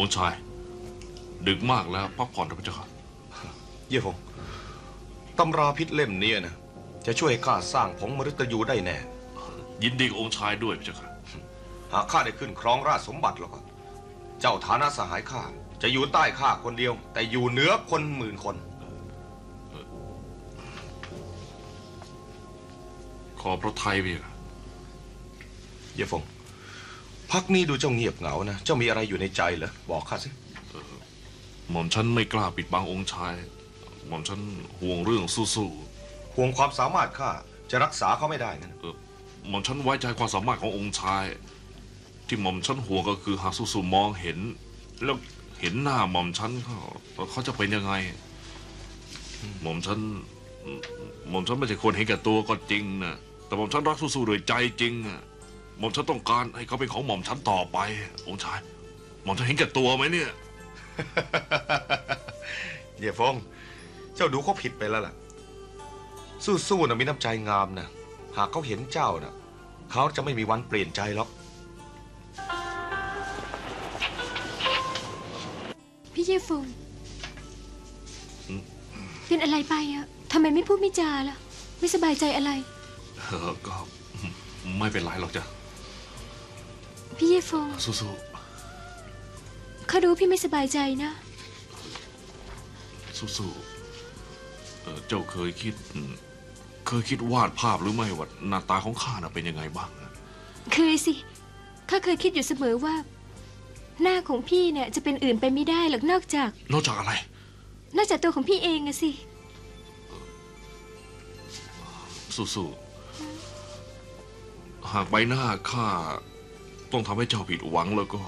องค์ชาย ดึกมากแล้วพักผ่อนเถอะพระเจ้าค่ะเย่ฟงตำราพิษเล่มเนี้ยนะจะช่วยให้ข้าสร้างผงมฤตยูได้แน่ ยินดีกับองค์ชายด้วยพระเจ้าค่ะหากข้าได้ขึ้นครองราชสมบัติแล้วก็เจ้าฐานะสหายข้าจะอยู่ใต้ข้าคนเดียว แต่อยู่เหนือคนหมื่นคน ขอพระไทยพระเจ้าค่ะเย่ฟง พักนี้ดูเจ้าเงียบเหงานะ เจ้ามีอะไรอยู่ในใจเหรอ บอกข้าสิ หม่อมฉันไม่กล้าปิดบังองค์ชาย หม่อมฉันห่วงเรื่องสู้ห่วงความสามารถข้าจะรักษาเขาไม่ได้งั้นๆเออหม่อมฉันไว้ใจความสามารถขององค์ชาย ที่หม่อมฉันห่วงก็คือหากสู้ๆมองเห็น แล้วเห็นหน้าหม่อมฉันเขาเขาจะเป็นยังไง หม่อมฉันหม่อมฉันไม่ใช่คนเห็นแก่ตัวก็จริงนะแต่หม่อมฉันรักสู้ๆโดวยใจจริงอะ หม่อมฉันต้องการให้เขาเป็นของหม่อมฉันต่อไป องค์ชาย หม่อมฉันเห็นแก่ตัวไหมเนี่ย เย่ฟง เจ้าดูเขาผิดไปแล้วล่ะ สู้ๆนะมีน้ำใจงามนะหากเขาเห็นเจ้านะเขาจะไม่มีวันเปลี่ยนใจหรอก พี่เย่ฟงอืม เป็นอะไรไปอะทำไมไม่พูดไม่จาล่ะ ไม่สบายใจอะไร เออก็ไม่เป็นไรหรอกจ้ะ พี่เย่ฟงสู้ข้ารู้พี่ไม่สบายใจนะ ๆสู้ๆเออเจ้าเคยคิดอืมเคยคิดวาดภาพหรือไม่ว่าหน้าตาของข้าน่ะเป็นยังไงบ้างนะเคยสิ ข้าเคยคิดอยู่เสมอว่า หน้าของพี่เนี่ยจะเป็นอื่นไปไม่ได้หรอกนอกจาก นอกจากอะไร นอกจากตัวของพี่เองอะสิ สู้ๆหากใบหน้าข้า ต้องทำให้เจ้าผิดหวังแล้วก็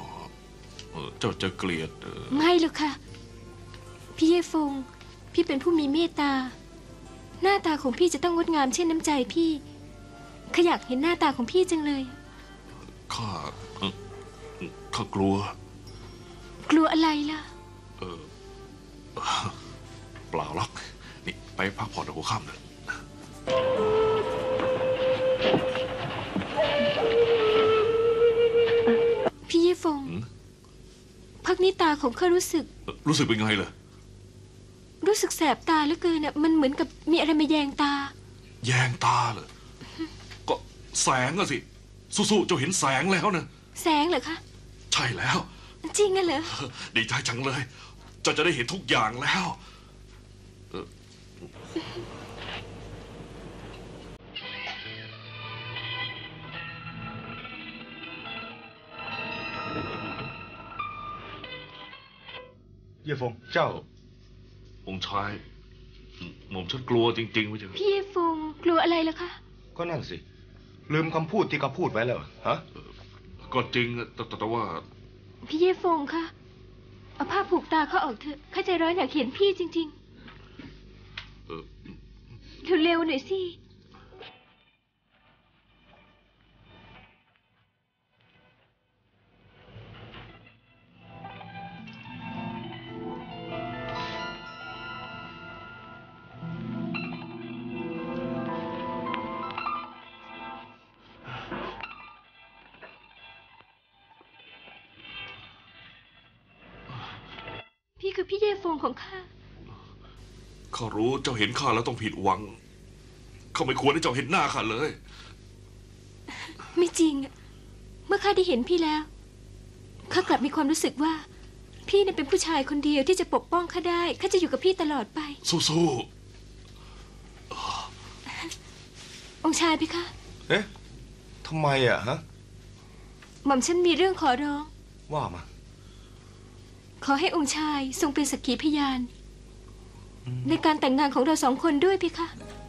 เออเจ้าจะเกลียดเออไม่หรอกค่ะ พี่เย่ฟง พี่เป็นผู้มีเมตตา หน้าตาของพี่จะต้องงดงามเช่นน้ำใจพี่ข้าอยากเห็นหน้าตาของพี่จังเลย ข้าเอ่อข้ากลัว กลัวอะไรล่ะ เออ เปล่าหรอก นี่ ไปพักผ่อนในหัวค่ำเลย พักนี้ตาของข้ารู้สึกเอ่อรู้สึกเป็นไงเลยรู้สึกแสบตาเหลือเกินน่ะมันเหมือนกับมีอะไรมาแยงตา แยงตาเลยก็แสงอะสิ สู้ๆเจ้าเห็นแสงแล้วนะ แสงเหรอคะใช่แล้ว จริงอะเหรอดีใจจังเลย เจ้าจะได้เห็นทุกอย่างแล้ว เย่ฟงเจ้า องค์ชายหม่อมฉันกลัวจริงๆว่าจะพี่เย่ฟงกลัวอะไรล่ะคะ ก็นั่นสิ ลืมคำพูดที่เขาพูดไว้แล้วเหรอฮะ ก็จริงอะแต่แต่แต่ว่าพี่เย่ฟงคะเอาผ้าผูกตาเขาออกเถอะข้าใจร้อนอยากเห็นพี่จริงเออ ๆเร็วๆหน่อยสิ พี่คือพี่เย่ฟงของข้า ข้ารู้เจ้าเห็นข้าแล้วต้องผิดหวัง ข้าไม่ควรให้เจ้าเห็นหน้าข้าเลย ไม่จริงอะเมื่อข้าได้เห็นพี่แล้ว ข้ากลับมีความรู้สึกว่า พี่น่ะเป็นผู้ชายคนเดียวที่จะปกป้องข้าได้ ข้าจะอยู่กับพี่ตลอดไป สู้องค์ชายพี่คะ เอ๊ะทำไมอะฮะ หม่อมฉันมีเรื่องขอร้อง ว่ามา ขอให้องค์ชายทรงเป็นสักขีพยาน ในการแต่งงานของเราสองคนด้วยพี่คะๆอ่า